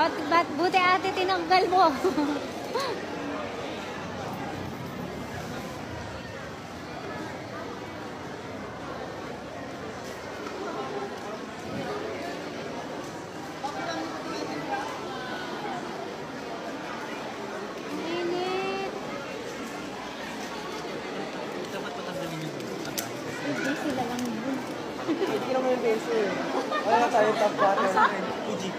Oh, ba't buti ate tinanggal mo? Ang Init. Dapat patanggalin yung atay. Hindi sila lang dun. Hindi naman yung beso eh. Wala tayo top water. Fuji.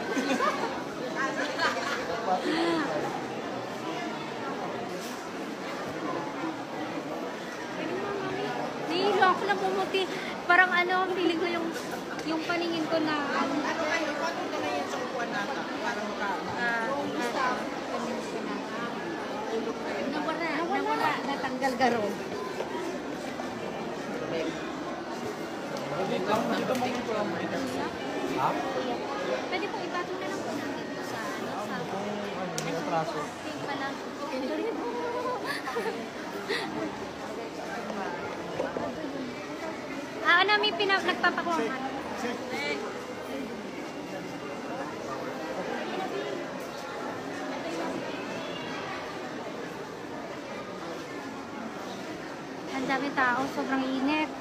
Nahilo ako na pumuti. Parang ano, feeling ko yung yung paningin ko na ano, Ano kayo? Paano ka na yan sa upuan natin? Para maka... ah, ah, na. Nawala, nawala, natanggal garon. Ha? Pwede po ibato na lang po natin ito sa ano, sa May atraso. pink pa lang. Po. Ah, ano, may pina, nagpapakuha. Ang dami tao, sobrang init.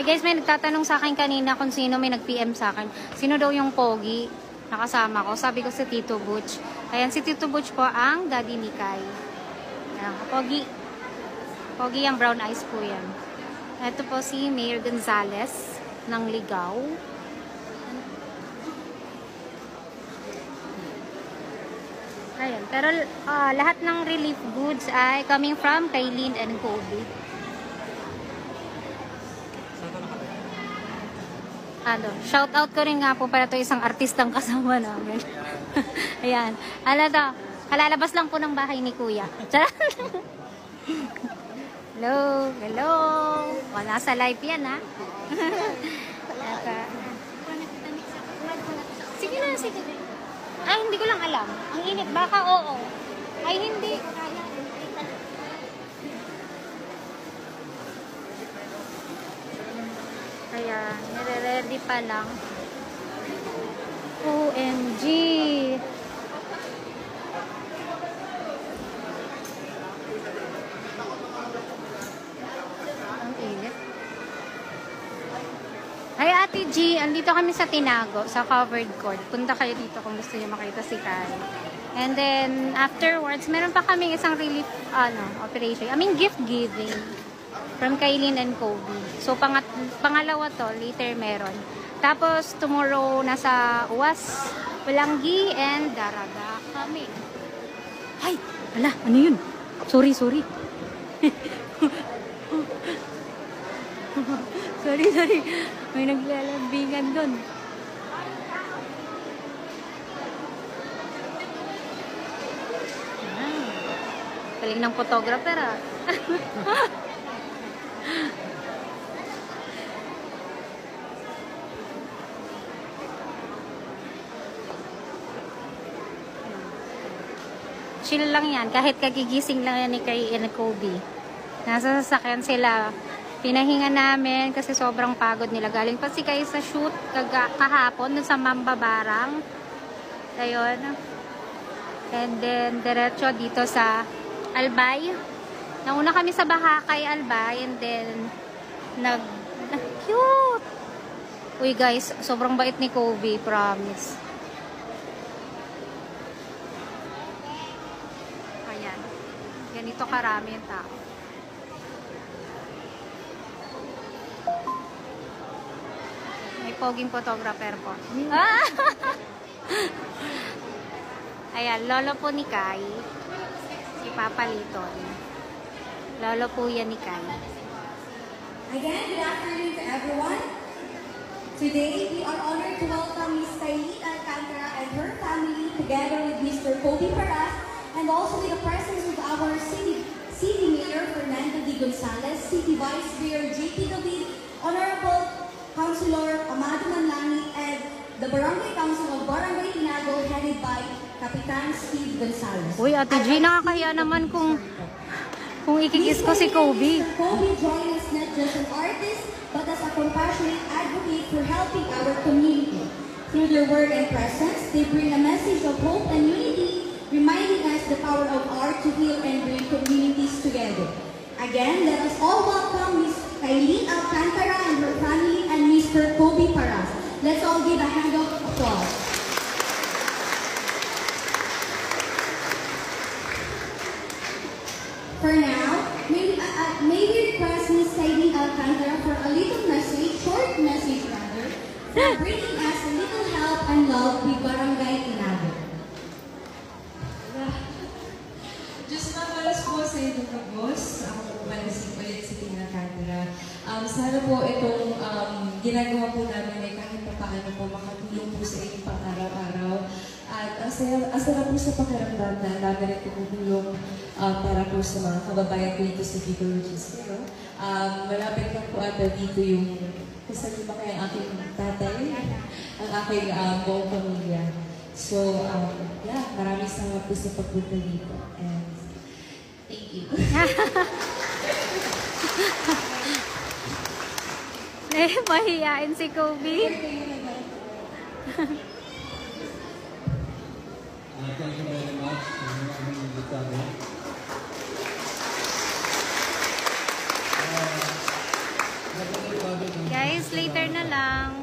Ay guys, may nagtatanong sa akin kanina kung sino may nag-PM sa akin. Sino daw yung pogi nakasama ko? Sabi ko si Tito Butch. Ayan, si Tito Butch po ang daddy ni Kai. Ayan, pogi. Pogi ang brown eyes po yan. Ito po si Mayor Gonzales ng Ligaw. Ayan, pero ah, lahat ng relief goods ay coming from Kailin and Kobe. Ano, shout out ko rin nga po para to isang artistang kasama namin. Ayan. Ala to, kalalabas lang po ng bahay ni Kuya. Hello, hello. O, nasa live yan, ha? Sige na, sige. Ay, hindi ko lang alam. Ang init, baka oo. Ay, hindi. Kaya, nire-ready pa lang. OMG! Ang init. Ay, Ate G, andito kami sa Tinago, sa covered court. Punta kayo dito kung gusto niyo makita si Kai. And then, afterwards, meron pa kami isang relief, ano, operation. I mean, gift giving from Kailin and Kobe. So, pangat pangalawa to, later meron. Tapos, tomorrow, nasa Uwas, Walanggi, and Daraga kami. Ay! Ala, ano yun? Sorry, sorry. sorry, sorry. May naglalambingan doon. Ah, Galing ng photographer ah. Chill lang yan. Kahit kagigising lang yan ni kay Kobe. Nasa sasakyan sila. Pinahinga namin kasi sobrang pagod nila. Galing pa si Kai sa shoot kahapon dun sa Mambabarang. Ayun. And then, diretso dito sa Albay. Nauna kami sa Bahakay, Albay. And then, nag... nag cute! Uy guys, sobrang bait ni Kobe, promise. Ayan. Ganito karami yung tao. May poging photographer po. Ah! Ayan, lolo po ni Kai. Si Papa Liton. Lolo po yan ni Kai. Again, good afternoon to everyone. Today, we are honored to welcome Ms. Kailin Alcantara and her family together with Mr. Kobe Paras and also with the presence of our city, city mayor Fernando D. Gonzalez, city vice mayor J.P. David, honorable councilor Amado Manlani, and the barangay council of Barangay Tinago headed by Kapitan Steve Gonzalez. Uy, Ate G, nakakahiya naman kung kung ikikis ko si Kobe. Kobe joined us not just an artist, but as a compassionate advocate for helping our community. Through their word and presence, they bring a message of hope and unity, reminding us the power of art to heal and bring communities together. Again, let us all welcome Ms. Kailin Alcantara and her family and Mr. Kobe Paras. Let's all give a hand of applause. For now, uh, may request Ms. Kailin Alcantara for a little message, short message rather, for bringing us a little help and love with Barangay Tinago. Diyos na malas po sa inyong kabos. Ako po malasing ulit sa Tina Candra. Um, sana po itong um, ginagawa po namin ay kahit pa paano po makatulong po sa inyong pang-araw-araw. At asaya, asaya po sa pakiramdam na namin rin tumutulong um, para po sa mga kababayan ko dito sa Bicol Registro. Um, malapit lang po ata dito yung kasali ba kaya ang aking tatay, ang aking um, buong pamilya. So, um, yeah, maraming salamat po sa pagpunta dito. And thank you. Eh, mahihain si Kobe. Uh, thank you very much. Ang aming invitado. Uh, nagpapalipado ng- Guys, later na lang.